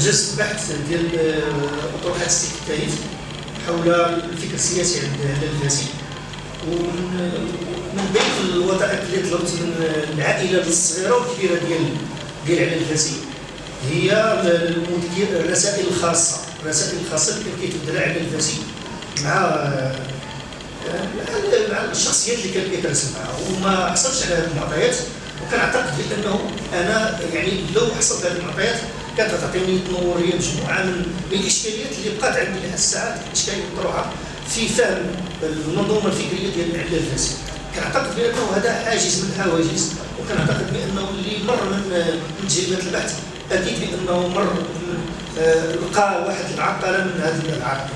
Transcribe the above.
انجزت بحث ديال اطروحات استكتايف حول الفكر السياسي عند الفاسي ومن من بين الوظائف اللي طلبت من العائلة الصغيرة والكبيرة ديال ديال علال الفاسي هي الرسائل الخاصة الرسائل الخاصة اللي كانت كيتبادل علال الفاسي مع مع الشخصيات اللي كان كيترسم معها. وما حصلش على هذه المعطيات. وكنعتقد بأنه أنا يعني لو حصلت هذه المعطيات كانت تعطيني تنوريه مجموعة من الإشكاليات اللي بقات عندي لها الساعات الاشكاليه مطروحه في فهم المنظومة الفكرية ديال المعلم الفاسي كنعتقد بأنه هذا حاجز من الحواجز وكنعتقد بأنه اللي مر من من تجربه البحث أكيد بأنه مر آه، لقى واحد العقله من هذه العقل